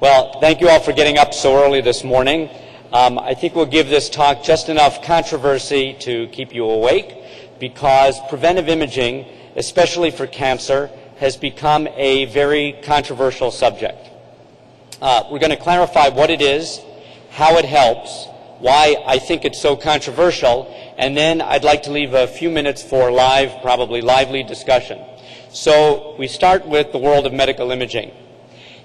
Well, thank you all for getting up so early this morning. Um, I think we'll give this talk just enough controversy to keep you awake because preventive imaging, especially for cancer, has become a very controversial subject. Uh, we're going to clarify what it is, how it helps, why I think it's so controversial, and then I'd like to leave a few minutes for live, probably lively discussion. So we start with the world of medical imaging.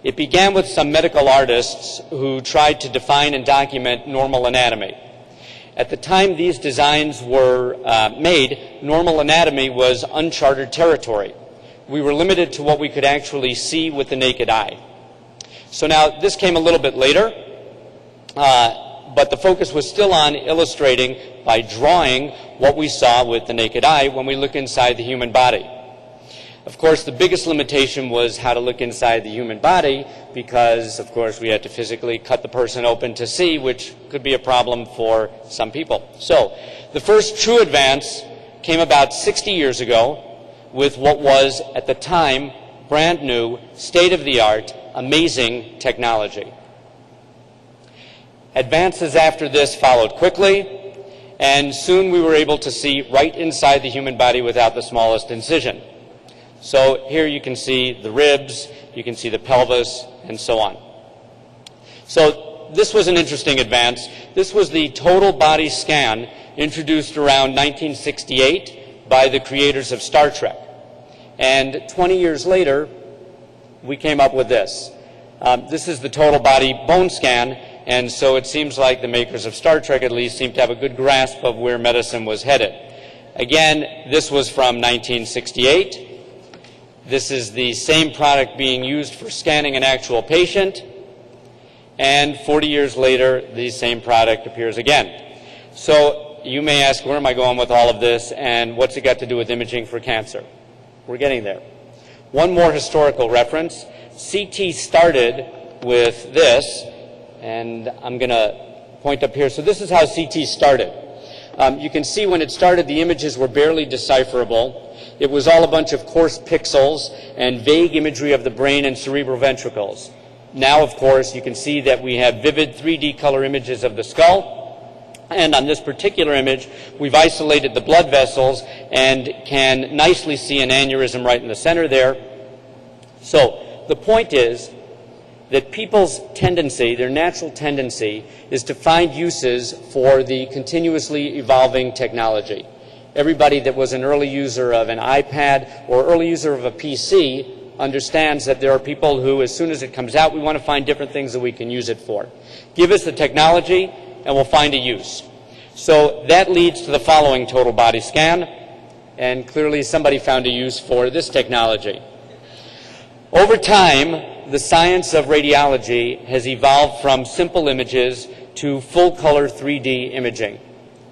It began with some medical artists who tried to define and document normal anatomy. At the time these designs were uh, made, normal anatomy was uncharted territory. We were limited to what we could actually see with the naked eye. So now this came a little bit later, uh, but the focus was still on illustrating by drawing what we saw with the naked eye when we look inside the human body. Of course, the biggest limitation was how to look inside the human body because, of course, we had to physically cut the person open to see, which could be a problem for some people. So, the first true advance came about 60 years ago with what was, at the time, brand new, state of the art, amazing technology. Advances after this followed quickly, and soon we were able to see right inside the human body without the smallest incision. So here you can see the ribs, you can see the pelvis, and so on. So this was an interesting advance. This was the total body scan introduced around 1968 by the creators of Star Trek. And 20 years later, we came up with this. Um, this is the total body bone scan, and so it seems like the makers of Star Trek at least seem to have a good grasp of where medicine was headed. Again, this was from 1968. This is the same product being used for scanning an actual patient. And 40 years later, the same product appears again. So you may ask, where am I going with all of this and what's it got to do with imaging for cancer? We're getting there. One more historical reference. CT started with this, and I'm going to point up here. So this is how CT started. Um, you can see when it started, the images were barely decipherable. It was all a bunch of coarse pixels and vague imagery of the brain and cerebral ventricles. Now, of course, you can see that we have vivid 3D color images of the skull. And on this particular image, we've isolated the blood vessels and can nicely see an aneurysm right in the center there. So the point is that people's tendency, their natural tendency, is to find uses for the continuously evolving technology everybody that was an early user of an iPad or early user of a PC understands that there are people who, as soon as it comes out, we want to find different things that we can use it for. Give us the technology and we'll find a use. So that leads to the following total body scan, and clearly somebody found a use for this technology. Over time, the science of radiology has evolved from simple images to full color 3D imaging.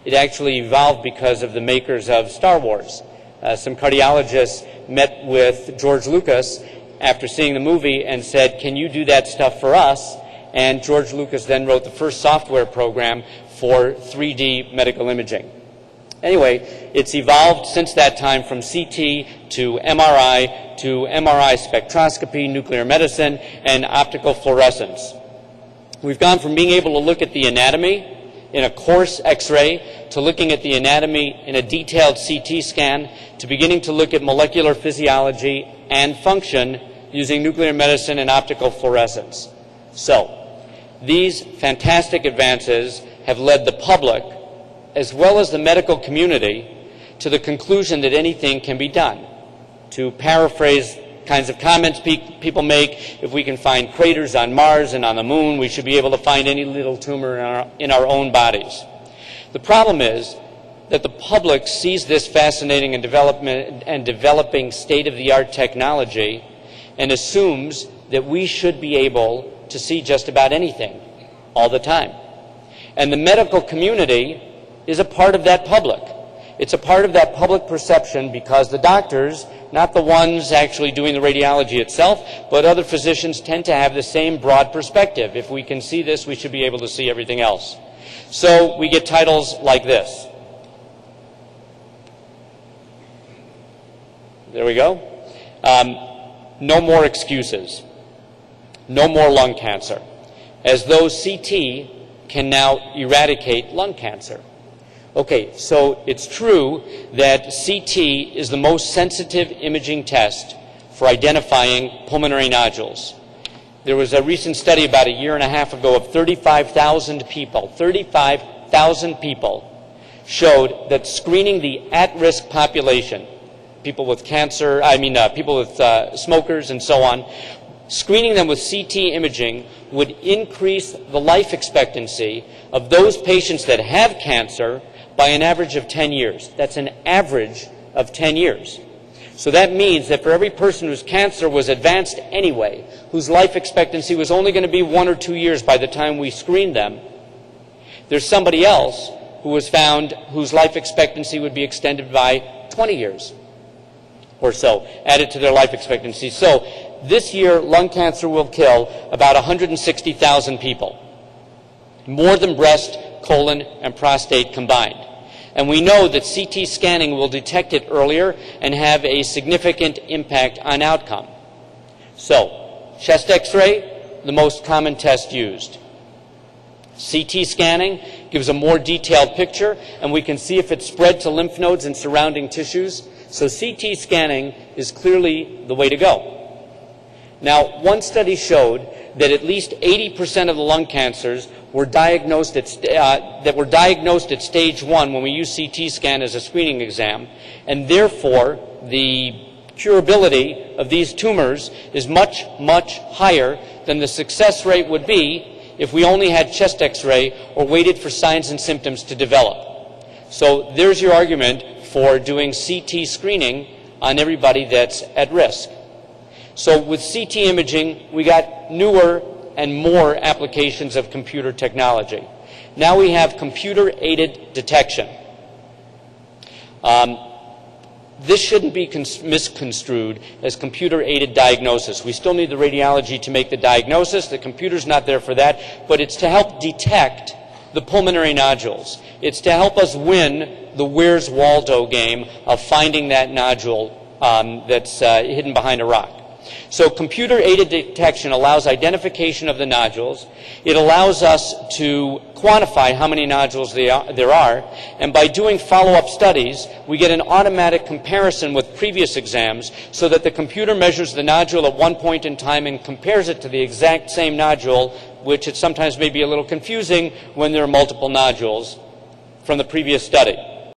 It actually evolved because of the makers of Star Wars. Uh, some cardiologists met with George Lucas after seeing the movie and said, Can you do that stuff for us? And George Lucas then wrote the first software program for 3D medical imaging. Anyway, it's evolved since that time from CT to MRI to MRI spectroscopy, nuclear medicine, and optical fluorescence. We've gone from being able to look at the anatomy in a coarse x-ray to looking at the anatomy in a detailed CT scan to beginning to look at molecular physiology and function using nuclear medicine and optical fluorescence. So, these fantastic advances have led the public, as well as the medical community, to the conclusion that anything can be done. To paraphrase kinds of comments pe people make. If we can find craters on Mars and on the moon, we should be able to find any little tumor in our, in our own bodies. The problem is that the public sees this fascinating and, development, and developing state-of-the-art technology and assumes that we should be able to see just about anything all the time. And the medical community is a part of that public. It's a part of that public perception because the doctors not the ones actually doing the radiology itself, but other physicians tend to have the same broad perspective. If we can see this, we should be able to see everything else. So we get titles like this. There we go. Um, no more excuses. no more lung cancer, as though CT can now eradicate lung cancer. Okay, so it's true that CT is the most sensitive imaging test for identifying pulmonary nodules. There was a recent study about a year and a half ago of 35,000 people, 35,000 people showed that screening the at-risk population, people with cancer, I mean, uh, people with uh, smokers and so on, screening them with CT imaging would increase the life expectancy of those patients that have cancer by an average of 10 years. That's an average of 10 years. So that means that for every person whose cancer was advanced anyway, whose life expectancy was only going to be one or two years by the time we screened them, there's somebody else who was found whose life expectancy would be extended by 20 years or so, added to their life expectancy. So this year, lung cancer will kill about 160,000 people, more than breast, colon, and prostate combined. And we know that CT scanning will detect it earlier and have a significant impact on outcome. So, chest x-ray, the most common test used. CT scanning gives a more detailed picture, and we can see if it's spread to lymph nodes and surrounding tissues. So CT scanning is clearly the way to go. Now, one study showed that at least 80% of the lung cancers were diagnosed at, uh, that were diagnosed at stage one when we use CT scan as a screening exam, and therefore the curability of these tumors is much, much higher than the success rate would be if we only had chest x-ray or waited for signs and symptoms to develop. So there's your argument for doing CT screening on everybody that's at risk. So with CT imaging, we got newer and more applications of computer technology. Now we have computer-aided detection. Um, this shouldn't be misconstrued as computer-aided diagnosis. We still need the radiology to make the diagnosis. The computer's not there for that, but it's to help detect the pulmonary nodules. It's to help us win the Where's Waldo game of finding that nodule um, that's uh, hidden behind a rock. So computer-aided detection allows identification of the nodules. It allows us to quantify how many nodules there are. And by doing follow-up studies, we get an automatic comparison with previous exams so that the computer measures the nodule at one point in time and compares it to the exact same nodule, which it sometimes may be a little confusing when there are multiple nodules from the previous study.